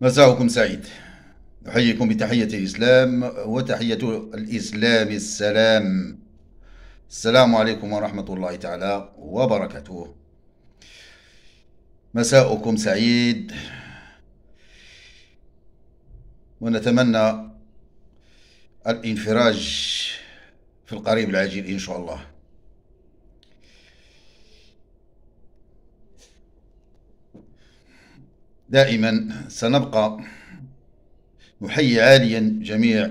مساءكم سعيد. أحييكم بتحية الإسلام وتحية الإسلام السلام. السلام عليكم ورحمة الله تعالى وبركاته. مساءكم سعيد. ونتمنى الانفراج في القريب العاجل إن شاء الله. دائما سنبقى نحيي عاليا جميع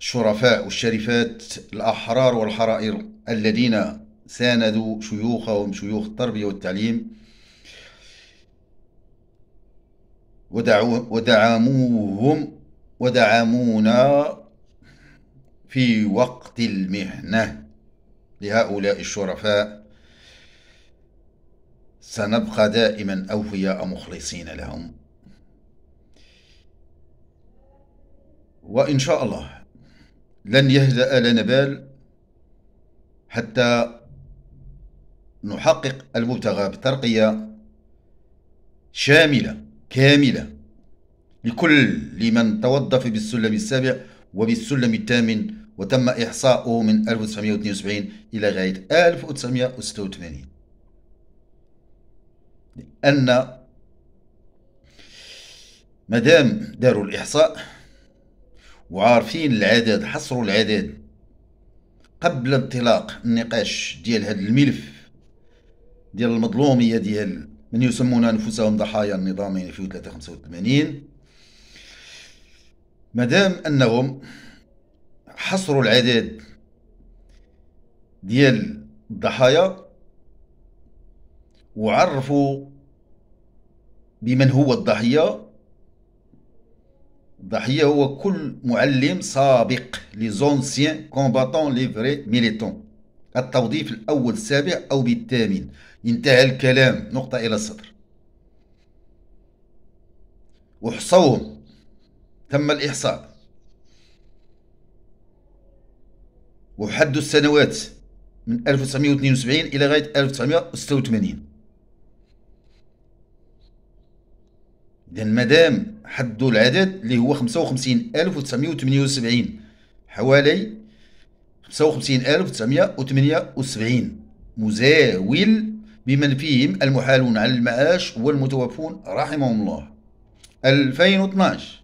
الشرفاء والشريفات الأحرار والحرائر الذين ساندوا شيوخهم شيوخ التربية والتعليم ودعموهم ودعمونا في وقت المحنة لهؤلاء الشرفاء. سنبقى دائما أوفياء مخلصين لهم. وإن شاء الله لن يهدأ لنا بال حتى نحقق المبتغى بترقية شاملة كاملة لكل لمن توظف بالسلم السابع وبالسلم الثامن وتم إحصاؤه من 1972 إلى غاية 1986 لأن مدام داروا الإحصاء وعارفين العدد حصروا العدد قبل انطلاق النقاش ديال هذا الملف ديال المظلومية ديال من يسمون أنفسهم ضحايا النظام في 385 مادام أنهم حصروا العدد ديال الضحايا وعرفوا بمن هو الضحية. الضحية هو كل معلم سابق les anciens combattants les vrais militants. التوظيف الأول السابع أو بالثامن. انتهى الكلام. نقطة إلى السطر وحصوهم. تم الإحصاء. وحدوا السنوات من 1972 إلى غاية 1986 إذا مادام حدوا العدد اللي هو 55978 حوالي 55978 مزاول بمن فيهم المحالون على المعاش والمتوفون رحمهم الله. 2012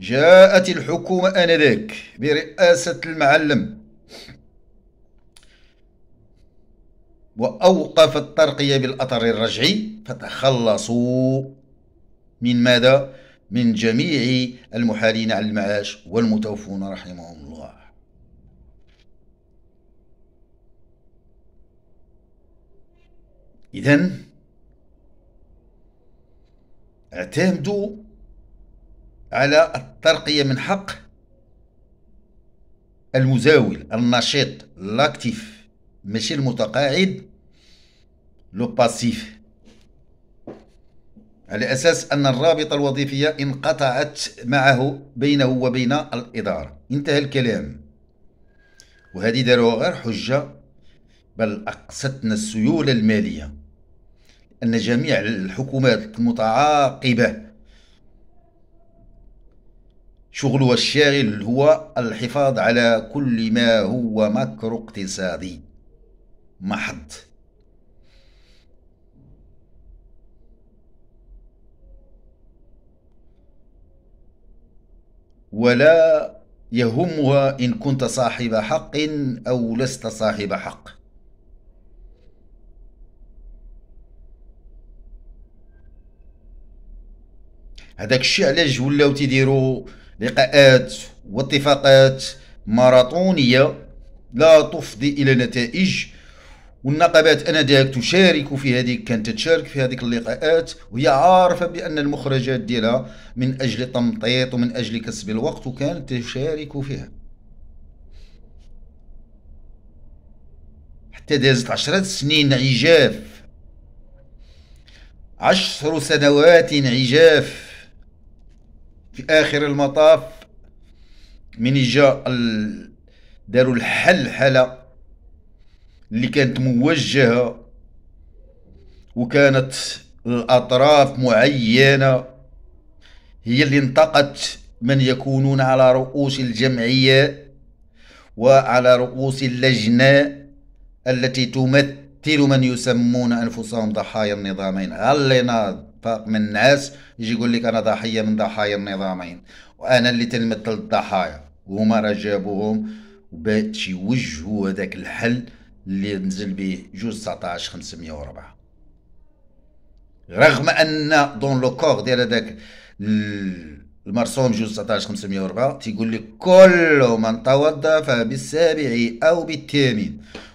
جاءت الحكومة آنذاك برئاسة المعلم. وأوقفت الترقية بالأثر الرجعي فتخلصوا من ماذا؟ من جميع المحالين على المعاش والمتوفون رحمهم الله إذا اعتمدوا على الترقية من حق المزاول النشيط l'actif ماشي المتقاعد le passif على أساس أن الرابطة الوظيفية انقطعت معه بينه وبين الإدارة. انتهى الكلام. وهذه داروها غير حجة بل أقستنا السيولة المالية أن جميع الحكومات المتعاقبة شغلها الشاغل هو الحفاظ على كل ما هو مكر اقتصادي محض. ولا يهمها إن كنت صاحب حق أو لست صاحب حق. هذاك الشيء علاش ولاو تيديروا لقاءات واتفاقات ماراطونية لا تفضي إلى نتائج والنقابات انذاك تشارك في هذه كانت تشارك في هذه اللقاءات وهي عارفة بأن المخرجات ديالها من أجل التمطيط ومن أجل كسب الوقت وكانت تشارك فيها. حتى دازت عشرة سنين عجاف. عشر سنوات عجاف. في آخر المطاف من جاء داروا الحل حلا اللي كانت موجهة وكانت الأطراف معينة هي اللي انتقت من يكونون على رؤوس الجمعية وعلى رؤوس اللجنة التي تمثل من يسمون أنفسهم ضحايا النظامين. علينا فاق من الناس يجي يقول لك أنا ضحية من ضحايا النظامين وأنا اللي تنمثل الضحايا. وهما راه جابوهم وباش يوجهوا هذاك الحل. اللي نزل به جوج 19 504 رغم أن دون لو كور ديال هذاك المرسوم جوج 19 504 تيقول لك كل من توظف بالسابع أو بالثامن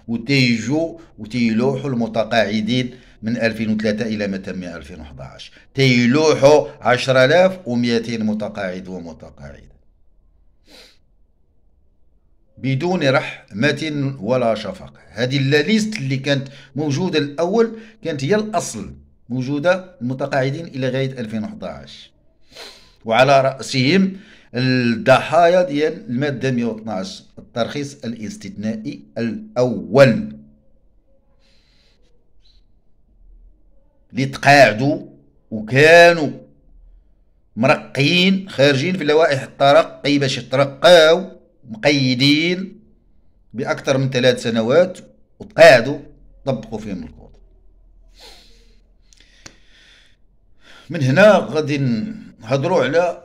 وتيجوا وتيلوحوا المتقاعدين من 2003 إلى ما تم 2011 تيلوحوا 10200 متقاعد ومتقاعده بدون رحمة ولا شفقة. هذه الليست اللي كانت موجودة الأول كانت هي الأصل موجودة المتقاعدين إلى غاية 2011 وعلى رأسهم الضحايا ديال المادة 112 الترخيص الاستثنائي الأول. اللي تقاعدوا وكانوا مرقين خارجين في لوائح الترقي باش يترقاو. مقيدين بأكثر من ثلاث سنوات وتقاعدوا طبقوا فيهم الكود. من هنا غادي نهضروا على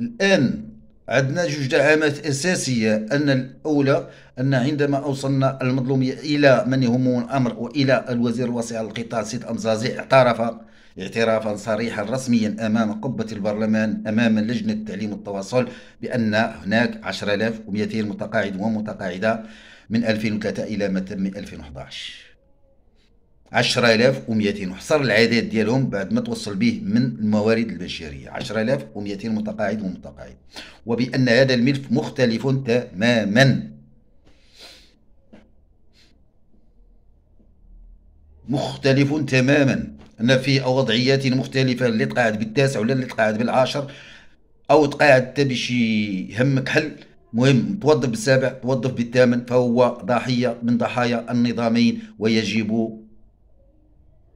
الآن عندنا جوج دعامات أساسية. أن الأولى أن عندما أوصلنا المظلومية إلى من يهمهم الأمر وإلى الوزير الوصي على القطاع سيد أمزازي اعترف اعترافا صريحا رسميا أمام قبة البرلمان أمام لجنة التعليم والتواصل بأن هناك 10200 متقاعد ومتقاعدة من 2003 إلى ما تم 2011 10200 وحصر العدد ديالهم بعد ما توصل به من الموارد البشرية. 10200 متقاعد ومتقاعد. وبأن هذا الملف مختلف تماما. مختلف تماما. أن في وضعيات مختلفة اللي تقاعد بالتاسع ولا اللي تقاعد بالعاشر أو تقاعد باش يهمك حل مهم توظف بالسابع توظف بالثامن فهو ضحيه من ضحايا النظامين ويجب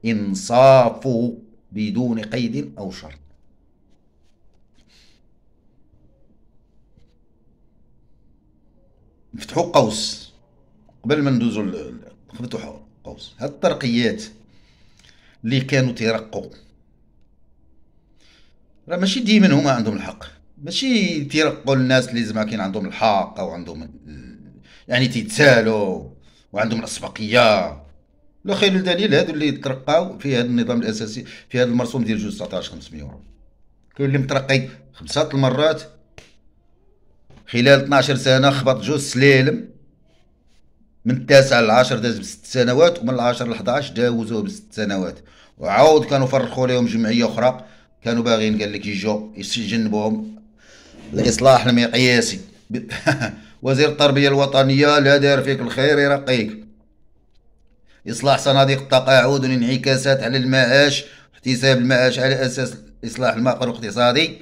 انصافه بدون قيد أو شرط. نفتحوا قوس. قبل ما ندوزو نفتحوا قوس. هاد الترقيات اللي كانوا تيرقوا. راه ماشي ديما هما عندهم الحق. ماشي تيرقوا الناس اللي زعما كاين عندهم الحق أو عندهم يعني تيتسالوا وعندهم الأسبقية. لا خير الدليل هادو اللي ترقاو في هذا النظام الأساسي في هذا المرسوم ديال جوج 19 500 يورو. كاين اللي مترقي خمسة المرات خلال 12 سنة خبط جوج سلالم. من التاسع للعاشر داز بست سنوات ومن العاشر لحداش داوزوه بست سنوات. وعاود كانوا فرخوا لهم جمعية أخرى كانوا باغيين قال لك يجوا يجنبوهم الإصلاح المقياسي. وزير التربية الوطنية لا دار فيك الخير يرقيك. إصلاح صناديق التقاعد والانعكاسات على المعاش احتساب المعاش على أساس إصلاح المقر الاقتصادي.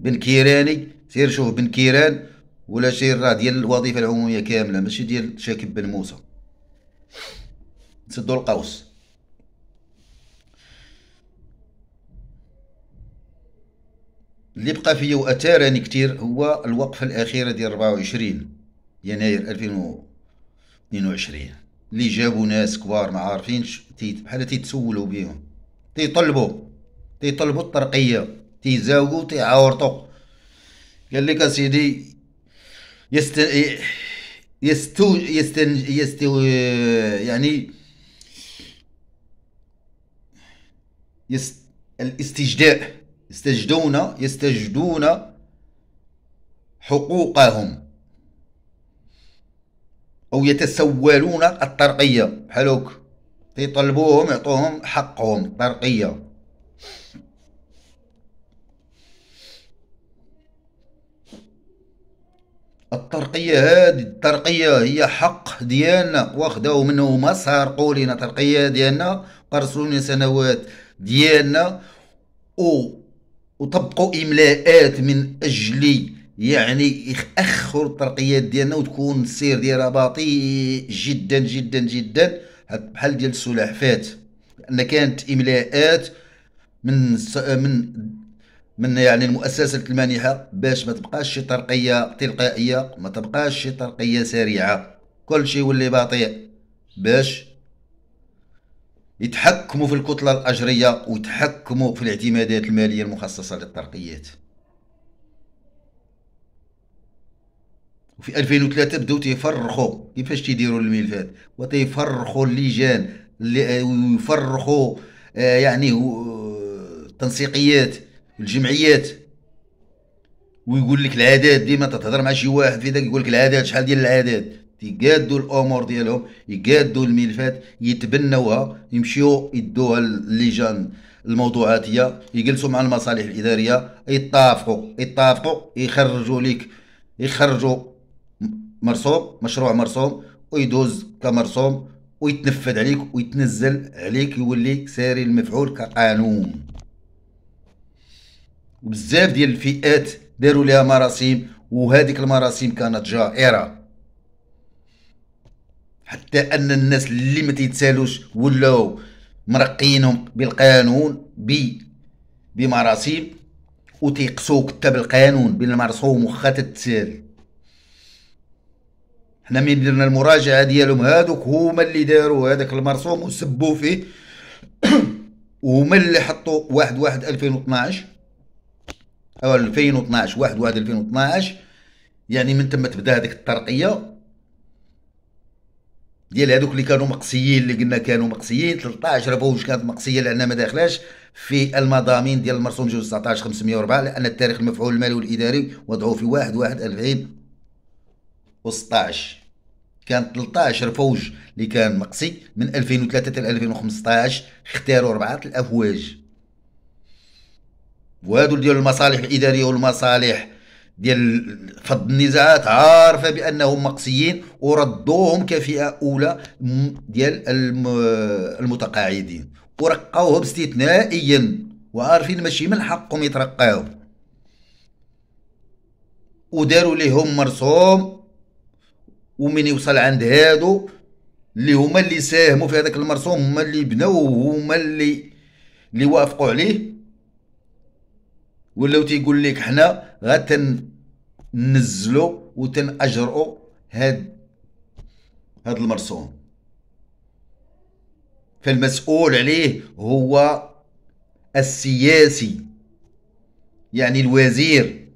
بن كيراني سير شوف بن كيران ولا شي راه ديال الوظيفة العمومية كاملة ماشي ديال شاكب بن موسى. نسدو القوس. اللي بقى فيا واثارني كتير هو الوقفه الاخيره ديال 24 يناير 2022 اللي جابوا ناس كبار ما عارفينش بحال تيتسولوا بيهم. تيطلبوا تيطلبوا الترقية. تيزاوقوا تيعاورطوا قال لك أسيدي يست يستو يستن يستو يعني يست الاستجداء. يستجدون يستجدون حقوقهم. أو يتسولون الترقية. بحالوك تيطلبوهم يعطوهم حقهم الترقيه الترقية هذه الترقية هي حق ديالنا واخداو منه ما سارقوا لنا ترقية ديالنا قرصوا سنوات ديالنا و وطبقوا إملاءات من أجل يعني يأخروا الترقيات ديالنا وتكون السير ديالها بطيء جدا جدا جدا. بحال ديال السلحفات لأن كانت إملاءات من من من يعني المؤسسات المانحة باش ما تبقاش شي ترقية تلقائية ما تبقاش شي ترقية سريعة. كل شيء يولي بطيء باش يتحكموا في الكتلة الأجرية ويتحكموا في الاعتمادات المالية المخصصة للترقيات. وفي 2003 بداو تيفرخوا كيفاش تيديروا الملفات وتيفرخوا اللجان ويفرخوا آه، يعني التنسيقيات الجمعيات. ويقول لك العادات ديما تتهضر مع شي واحد في داك يقول لك العادات شحال ديال العادات؟ يقادوا الأمور ديالهم يقادوا الملفات يتبنوها يمشيو يدوها اللجان الموضوعاتية يجلسوا مع المصالح الإدارية يتفقوا يتفقوا يخرجوا لك يخرجوا مرسوم مشروع مرسوم ويدوز كمرسوم ويتنفذ عليك ويتنزل عليك يولي ساري المفعول كقانون. وبزاف ديال الفئات داروا لها مراسيم وهذيك المراسيم كانت جائرة. حتى أن الناس اللي ما تيتسالوش ولاو مرقينهم بالقانون ب بمراسيم وتيقسوك حتى بالقانون بالمرسوم وخا تتسال حنا ملي درنا المراجعة ديالهم هادوك هما اللي داروا هذاك المرسوم وسبوا فيه. وهما اللي حطوا واحد واحد 2012 أو 2012 واحد واحد 2012 يعني من تم تبدا هذيك الترقية. ديال هذوك اللي كانوا مقصيين اللي قلنا كانوا مقصيين 13 فوج كانت مقصية لأنها ما داخلاش في المضامين ديال المرسوم جوج 19 504 لأن التاريخ المفعول المالي والإداري وضعوه في 1 1 2016 كان 13 فوج اللي كان مقصي من 2003 حتى 2015 اختاروا أربعة الأفواج. وهادو ديال المصالح الإدارية والمصالح ديال فض النزاعات عارفة بأنهم مقصيين وردوهم كفئة أولى ديال المتقاعدين. ورقوهم استثنائيا وعارفين ماشي من حقهم يترقاو. وداروا لهم مرسوم ومن يوصل عند هادو اللي هما اللي ساهموا في هذاك المرسوم هما اللي بنوه هما اللي اللي وافقوا عليه. ولاو تيقول لك حنا غتنزلوا وتنأجروا هاد هاد المرسوم. فالمسؤول عليه هو السياسي يعني الوزير.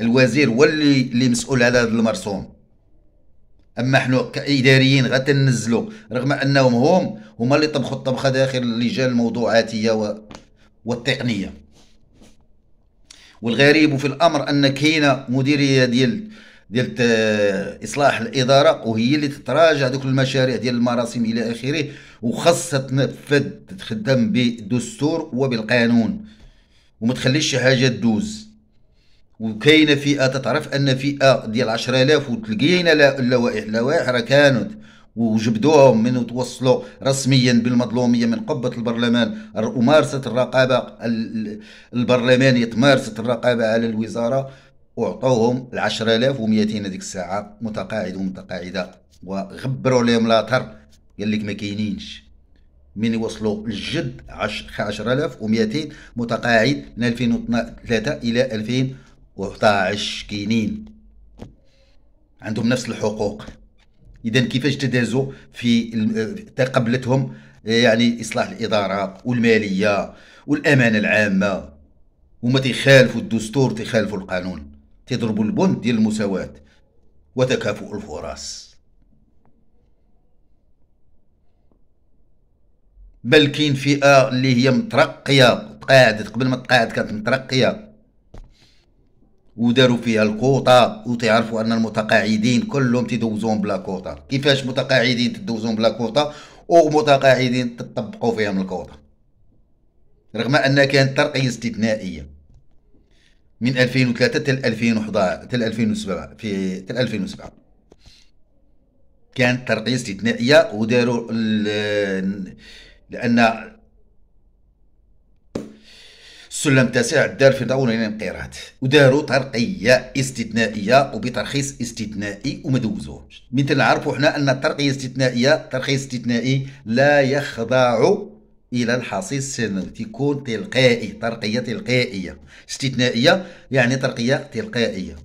الوزير هو اللي مسؤول على هذا المرسوم. أما إحنا كإداريين غتنزلوا رغم أنهم هم هما اللي طبخوا الطبخة داخل اللجان الموضوعاتيه والتقنية. والغريب في الأمر أن كاينة مديرية ديال ديال إصلاح الإدارة وهي اللي تتراجع دوك المشاريع ديال المراسم إلى آخره وخاصها تنفذ تخدم بالدستور وبالقانون وما تخليش شي حاجة تدوز. وكاينة فئة تتعرف أن فئة ديال 10000 وتلقينا اللوائح اللوائح راه كانت. وجبدوهم من توصلوا رسميا بالمظلومية من قبة البرلمان. ومارسة الرقابة البرلمانية تمارست الرقابة على الوزارة. وعطوهم ال 10200 هذيك الساعة متقاعد ومتقاعدة. وغبروا لهم لاطر قال لك ما كاينينش. من يوصلوا الجد 10200 متقاعد من 2003 إلى 2011 كاينين عندهم نفس الحقوق. اذا كيفاش تدازوا في تقبلتهم يعني إصلاح الإدارة والمالية والأمانة العامة. وما تيخالفوا الدستور تيخالفوا القانون. تضربوا البند ديال المساواة وتكافؤ الفرص. بل كاين فئة اللي هي مترقية تقاعدت قبل ما تقاعد كانت مترقية. وداروا فيها الكوطة وتعرفوا أن المتقاعدين كلهم تدوزون بلا كوطة. كيفاش متقاعدين تدوزون بلا كوطة؟ ومتقاعدين تطبقوا فيهم الكوطة. رغم أن كانت ترقية استثنائية. من 2003 حتى 2011 حتى 2007 في حتى 2007 كانت ترقية استثنائية وداروا لأن السلم التاسع دار في دور الانقراض. وداروا ترقية استثنائية وبترخيص استثنائي وما دوزوهمش مثل نعرفوا حنا أن الترقية الاستثنائية ترخيص استثنائي لا يخضع إلى الحصيل السنوي تيكون تلقائي ترقيه تلقائية. استثنائية يعني ترقيه تلقائية.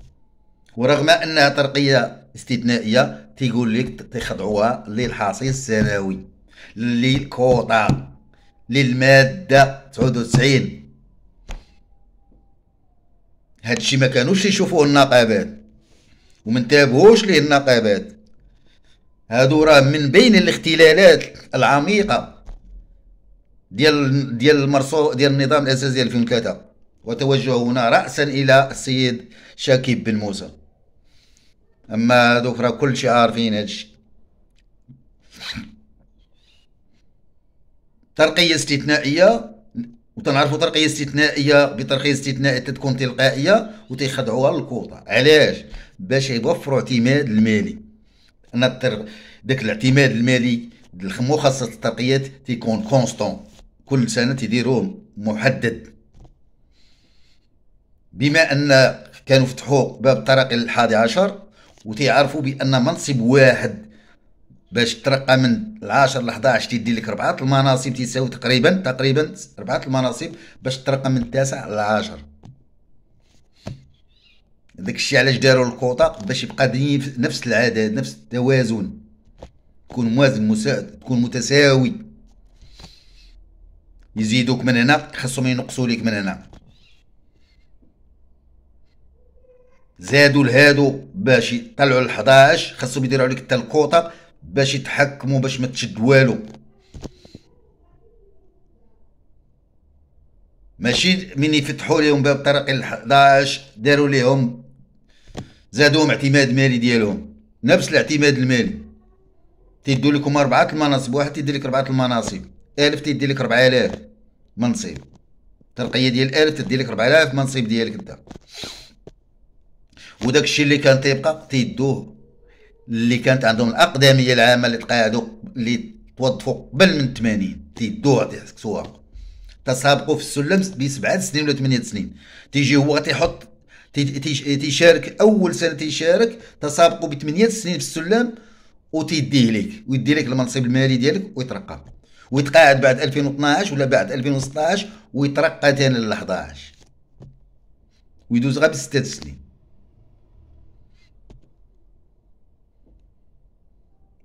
ورغم أنها ترقيه استثنائية تيقول لك تخضعوها للحصيل السنوي للكوطا للمادة 99 هادشي ما كانوش يشوفوه النقابات. وما انتبهوش ليه النقابات. هادو راه من بين الاختلالات العميقة ديال ديال المرسو ديال النظام الأساسي ديال 2003 وتوجه هنا راسا إلى السيد شاكيب بن موسى. أما هذوك راه كلشي عارفين هادشي. ترقيه استثنائية وتنعرفوا ترقيه استثنائية بترقيه استثنائية تكون تلقائية وتيخضعوها للكوطة. علاش؟ باش يوفروا اعتماد المالي. أن داك الاعتماد المالي مخصص الترقيات تيكون كونستون كل سنة تيديروه محدد. بما أن كانوا فتحوا باب الترقي الحادي عشر وتيعرفوا بأن منصب واحد باش ترقى من العاشر ل 11 تيدي لك ربعة المناصب تيساوي تقريبا تقريبا ربعة المناصب باش ترقى من التاسع للعاشر داك الشيء علاش داروا الكوطة؟ باش يبقى نفس العدد نفس التوازن. تكون موازن مساعد تكون متساوي. يزيدوك من هنا خاصهم ينقصوا لك من هنا. زادوا لهادو باش يطلعوا ل 11 خاصهم يديروا عليك حتى الكوطة. باش يتحكموا باش ما تشد والو. ماشي من يفتحوا لهم باب طريق ال 11 داروا لهم زادوهم اعتماد مالي ديالهم. نفس الاعتماد المالي. تيدوا لكم أربعة المناصب واحد تيدي لك أربعة المناصب. ألف تيدي لك 4000 منصب. ترقية ديال ألف تدي لك 4000 منصب ديالك أنت. وداك الشيء اللي كان تيبقى تيدوه. اللي كانت عندهم الأقدمية العامة اللي تقاعدوا اللي توظفوا قبل من 80 تيدوها تيعكسوها تسابقوا في السلم بسبعة سنين ولا ثمانية سنين. تيجي هو تيحط تيشارك أول سنة تيشارك تسابقوا بثمانية سنين في السلم وتيديه لك ويدي لك المنصب المالي ديالك ويترقى. ويتقاعد بعد 2012 ولا بعد 2016 ويترقى ثاني ل 11 ويدوز غير بستة سنين.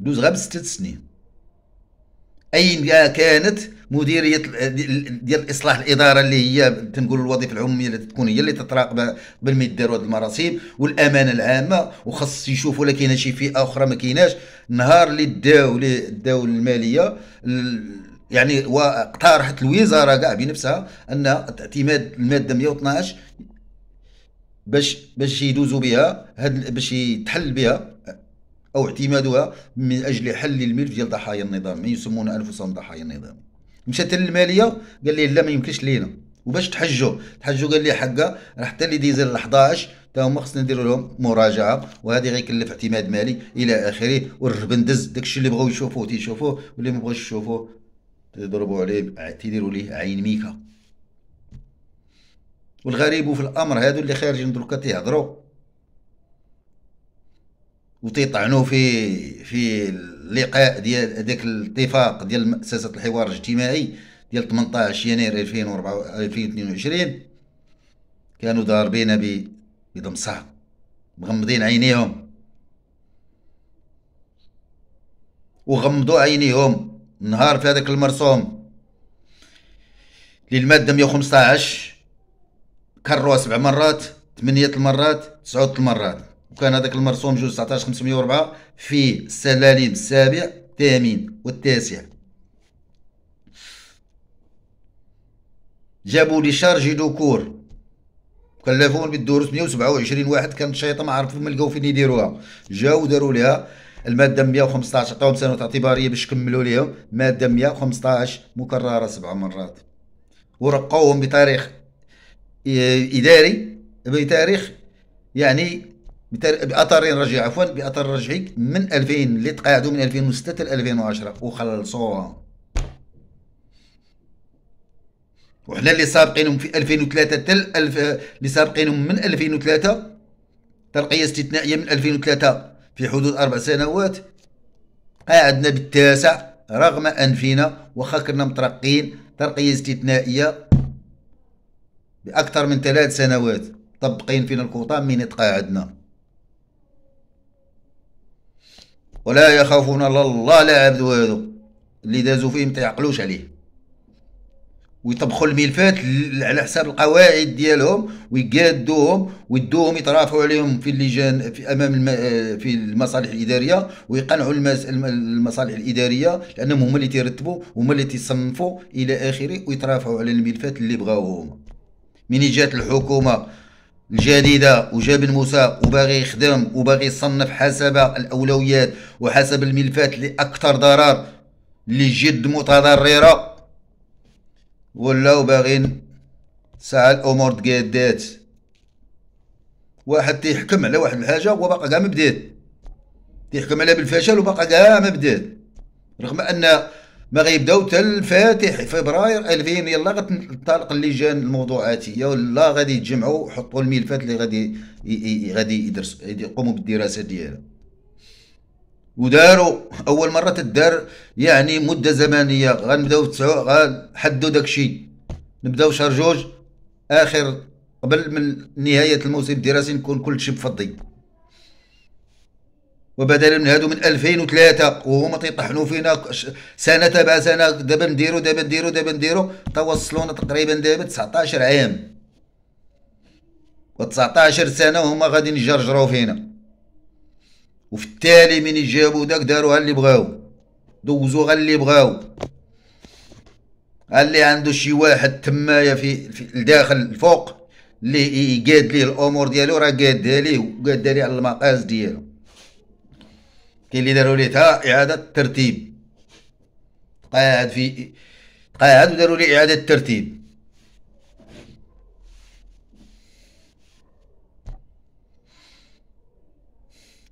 دوز غير بست سنين. أين كانت مديرية ديال الإصلاح الإدارة اللي هي تنقول الوظيفة العمومية اللي تكون هي اللي تتراقب قبل ما يديروا المراسيم والأمانة العامة وخص يشوفوا لا كاينة شي فئة أخرى ما كايناش. النهار اللي داو داو المالية يعني واقترحت الوزارة كاع بنفسها أن اعتماد المادة 112 باش باش يدوزوا بها باش يتحل بها أو اعتمادها من أجل حل الملف ديال ضحايا النظام. من يسمون أنفسهم ضحايا النظام. مشات للمالية قال لي لا ما يمكنش لينا. وباش تحجوا تحجوا قال لي حقا راه حتى اللي ديزل ل 11 تا هما خصنا نديروا لهم مراجعة. وهذه غيكلف اعتماد مالي إلى آخره. والربندز داكشي اللي بغاو يشوفوه تيشوفوه. واللي ما بغاوش يشوفوه تضربوا عليه تيديروا ليه عين ميكا. والغريب في الأمر هادو اللي خارجين دروكا تيهضروا. وتيطعنوا في في اللقاء ديال هذاك الاتفاق ديال مؤسسة الحوار الاجتماعي ديال 18 يناير 2022 كانوا ضاربين بضمصه مغمضين عينيهم. وغمضوا عينيهم نهار في هذاك المرسوم. للمادة 115 كروها سبع مرات ثمانية المرات تسعود المرات. وكان هذاك المرسوم جوج 19 504 في السلالم السابع الثامن والتاسع. جابوا لي شارجي دوكور. كلفون بالدروس 127 واحد كان شيطه ما عرفوا ما لقاو فين يديروها. جاو داروا لها المادة 115 عطاهم سنة اعتبارية باش كملوا ليها مادة 115 مكررة سبع مرات. ورقوهم بتاريخ إداري بتاريخ يعني باثر رجعي عفوا باثر رجعي من 2000 اللي تقاعدوا من 2006 ل 2010 وخلصوها وحنا اللي سابقينهم في 2003 تل الف اللي سابقينهم من 2003 ترقية استثنائية من 2003 في حدود أربع سنوات قاعدنا بالتاسع رغم انفنا واخا كنا مترقين ترقية استثنائية بأكثر من ثلاث سنوات. طبقين فينا الكوطا من تقاعدنا ولا يخافون الله لا عبد هذو اللي دازوا فيه ما تيعقلوش عليه. ويطبخوا الملفات على حساب القواعد ديالهم ويقادوهم ويدوهم يترافعوا عليهم في اللجان في أمام الم... في المصالح الإدارية ويقنعوا المس... المصالح الإدارية لأنهم هما اللي تيرتبوا هما اللي تيصنفوا إلى آخره ويترافعوا على الملفات اللي بغاو هما. من جات الحكومة؟ الجديدة وجاب موسى وباغي يخدم وباغي يصنف حسب الأولويات وحسب الملفات اللي أكثر ضرر اللي جد متضررة. ولاو باغيين ساعة الأمور تقادات واحد تيحكم على واحد الحاجة وباقا كاع ما تيحكم عليها بالفشل وباقا كاع ما رغم أن ما غيبداو حتى الفاتح فبراير 2000 يلا غتنطلق اللجان الموضوعاتيه ولا غادي يتجمعوا يحطوا الملفات اللي غادي غادي يدرسوا يقوموا بالدراسة ديالها. وداروا أول مرة تدار يعني مدة زمنية. غنبداو غنحدوا داكشي نبداو شهر جوج آخر قبل من نهاية الموسم الدراسي نكون كل شيء بفضي. وبدلا من هادو من 2003 وهما تيطحنوا فينا سنة تبع سنة دابا نديرو دابا نديرو دابا نديرو توصلونا تقريبا دابا 19 عام. و 19 سنة وهما غادي يجرجروا فينا. وفي التالي من يجابوا داك داروها اللي بغاو. دوزو غير اللي بغاو. اللي عنده شي واحد تمايا في, في الداخل الفوق اللي يقاد ليه الأمور ديالو راه قادها ليه وقادها ليه على المقاس ديالو. كاين اللي داروا ليه إعادة ترتيب. قاعد في قاعد وداروا ليه إعادة ترتيب.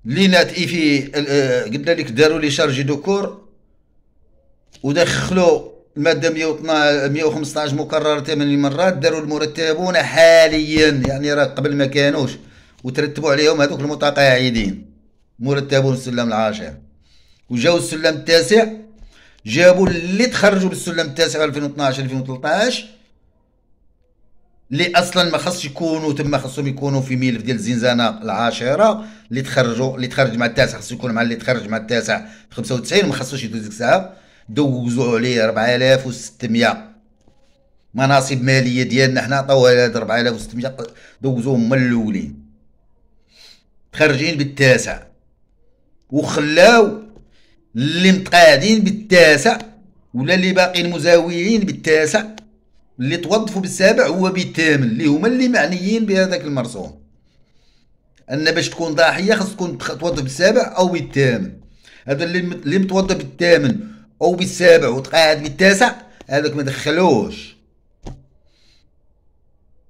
لينات في آه، قلنا لك داروا لي شارجي دوكور ودخلوا الماده 115 مكررة 8 مرات داروا المرتبون حاليا يعني راه قبل ما كانوش وترتبوا عليهم هذوك المتقاعدين. مرتبون السلم العاشر. وجاو السلم التاسع جابوا اللي تخرجوا بالسلم التاسع 2012 2013 اللي أصلا ما خصش يكونوا تما خصهم يكونوا في ملف ديال الزنزانه العاشرة اللي تخرجوا اللي تخرج مع التاسع خصو يكون مع اللي تخرج مع التاسع في 95 ما خصوش يدوز ديك الساعة دوزوا عليه 4600 مناصب مالية ديالنا حنا عطاوها هاد 4600 دوزوهم من الأولين. خارجين بالتاسع. وخلاو اللي متقاعدين بالتاسع ولا اللي باقيين مزاويين بالتاسع اللي توظفوا بالسابع هو بالثامن اللي هما اللي معنيين بهذاك المرسوم. أن باش تكون ضاحية خاص تكون توظف بالسابع أو بالثامن هذا اللي اللي متوظف بالثامن أو بالسابع وتقاعد بالتاسع هذاك ما دخلوش.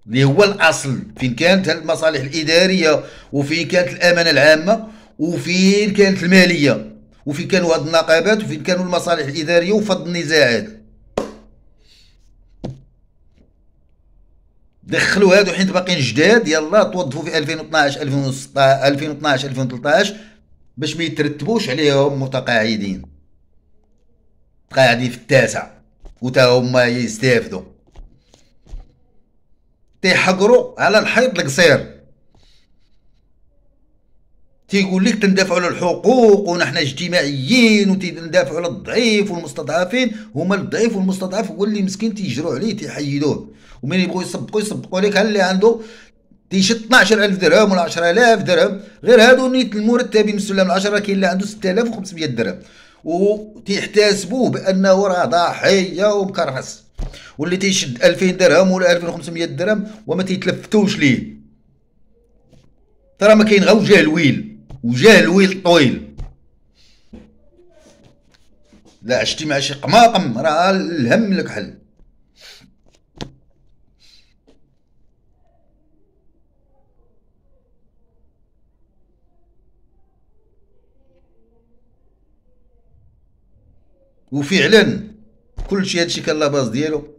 اللي هو الأصل فين كانت المصالح الإدارية وفين كانت الأمانة العامة وفين كانت المالية؟ وفين كانوا هاد النقابات؟ وفين كانوا المصالح الإدارية؟ وفض النزاعات. دخلوا هادو حيت باقيين جداد يلا توظفوا في 2012 2016 2012 2013 باش ما يترتبوش عليهم متقاعدين. قاعدين في التاسع. وتا هما يستافدوا. تيحقروا على الحيط القصير. تيقول لك تندافعوا على الحقوق ونحن اجتماعيين وتندافعوا على الضعيف والمستضعفين. هما الضعيف والمستضعف هو اللي مسكين تيجروا عليه تيحيدوه. ومن يبغوا يسبقوا يسبقوا لك؟ اللي عنده تيشد 12000 درهم ولا 10000 درهم؟ غير هادو نيت المرتبين السلم العشرة كاين اللي عنده 6500 درهم. وتيحتسبوه بأنه راه ضحية ومكرفس واللي تيشد 2000 درهم ولا 2500 درهم وما تيتلفتوش ليه. ترى ما كاين غير وجه الويل وجه الويل طويل. لا عشتي مع شي قماقم راه الهم لك حل. وفعلا كل شيء هادشي كان لاباز ديالو.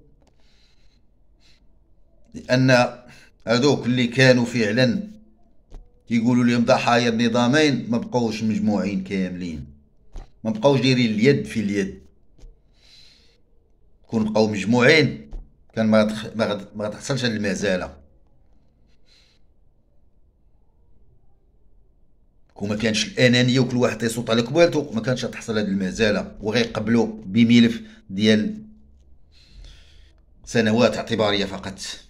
لأن هذوك اللي كانوا فعلا كيقولوا لهم ضحايا النظامين ما بقوش مجموعين كاملين. ما بقوش دايرين اليد في اليد. كون بقاو مجموعين كان ما غتخ... ما, غد... ما هاد كون ما كانش الأنانية وكل واحد تيصوت على كبالتو ما كانش تحصل هاد المزالة. وغيقبلوا بملف ديال سنوات اعتبارية فقط.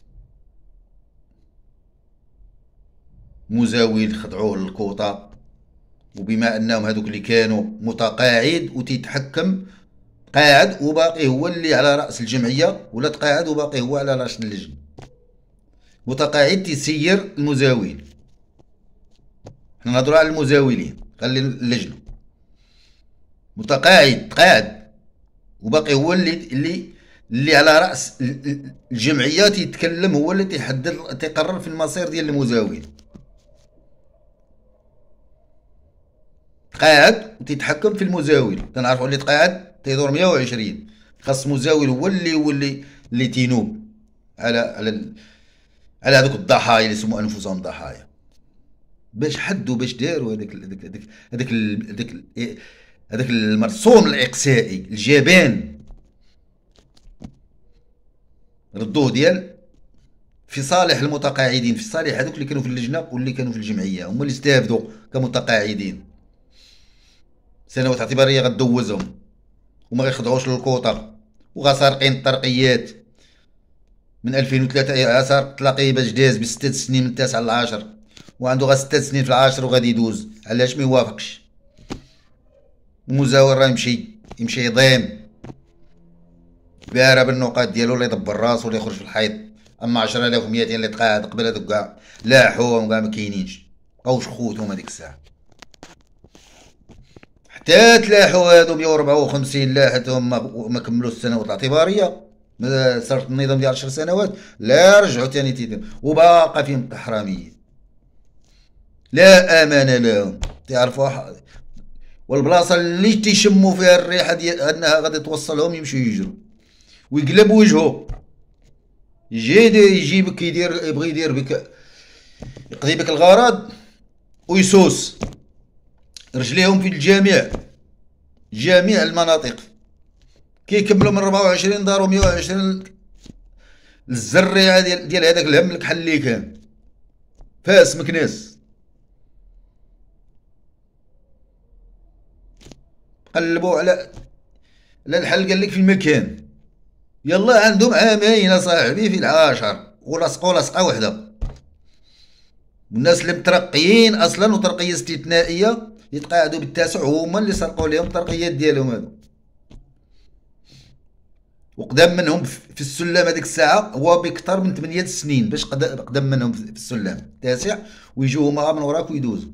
مزاول خضعوه للكوطة. وبما أنهم هذوك اللي كانوا متقاعد وتيتحكم قاعد وباقي هو اللي على رأس الجمعية ولا تقاعد وباقي هو على رأس اللجنة. متقاعد تيسير المزاول حنا نهضروا على المزاولين خلي اللجنة. متقاعد قاعد وباقي هو اللي اللي اللي على رأس الجمعية تيتكلم هو اللي تيحدد تيقرر في المصير ديال المزاولين. قاعد وتيتحكم في المزاول. تنعرفوا اللي تقاعد تيدور 120 خاص مزاول هو اللي هو اللي اللي تينوب. على على على هذوك الضحايا اللي يسموا أنفسهم ضحايا. باش حدوا باش داروا هذاك هذاك هذاك هذاك هذاك المرسوم الإقصائي الجبان ردوه ديال في صالح المتقاعدين في صالح هذوك اللي كانوا في اللجنة واللي كانوا في الجمعية. هما اللي استافدوا كمتقاعدين. سنوات اعتباريه غدوزهم. وما غيخضعوش للكوطة. وغسارقين الطرقيات. من 2003 اثار تلاقيه باش داز بستة سنين من التاسع للعاشر وعنده غا ستة سنين في العاشر وغادي يدوز. علاش ما يوافقش؟ راه يمشي يمشي يضيم. بارا بالنقاط ديالو اللي يدبر راسو ولا يخرج في الحيط. أما 10200 اللي تقاعد قبل هذوك كاع لاحوهم كاع ما كاينينش. بقاوش خوتهم هذيك الساعة. حتى تلاحوا هادو 154 لاحتهم ما كملوا السنوات الاعتبارية. صارت النظام ديال 10 سنوات؟ لا رجعوا ثاني تيدير وباقى فيهم حراميين لا أمان لهم. تعرفوا والبلاصة اللي تيشموا فيها الريحة ديال أنها غادي توصلهم يمشوا يجروا. ويقلب وجهه يجي يجيبك يدير يبغي يدير بك يقضي بك الغرض ويسوس. رجليهم في الجميع جميع المناطق. كيكملوا من 24 دار و 120 الزريعه ديال ديال هذاك الهم الكحل اللي كان. فاس مكناس. قلبوا على على الحل قال لك في المكان. يلا عندهم عامين صاحبي في العاشر. ولصقوا لصقه وحده الناس اللي مترقيين أصلا وترقية استثنائية. يتقاعدوا بالتاسع هما اللي سرقوا لهم الترقيات ديالهم هادو. وقدام منهم في السلم هذيك الساعة هو بكثر من 8 سنين باش قدام منهم في السلم. التاسع ويجوا هما من وراك ويدوزوا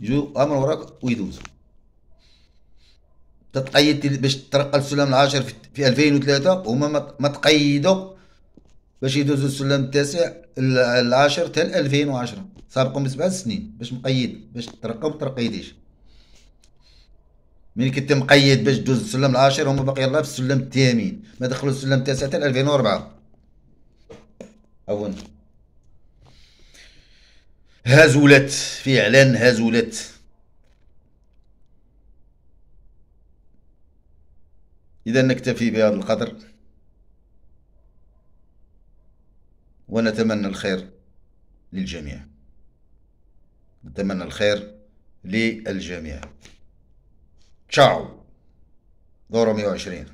يجوا من وراك ويدوزوا تتقيد باش ترقى السلم العاشر في 2003 هما ما تقيدوا باش يدوزوا السلم التاسع العاشر حتى 2010 سابقهم بسبع سنين باش مقيد باش ترقى وما ترقيديش من كنت مقيد باش دوز السلم العاشر هما باقي الله في السلم الثامن. ما دخلوا السلم التاسع حتى 2004 اظن هزولت في إعلان هزولت. إذا نكتفي بهذا القدر. ونتمنى الخير للجميع. نتمنى الخير للجميع. تشاو. دورة 120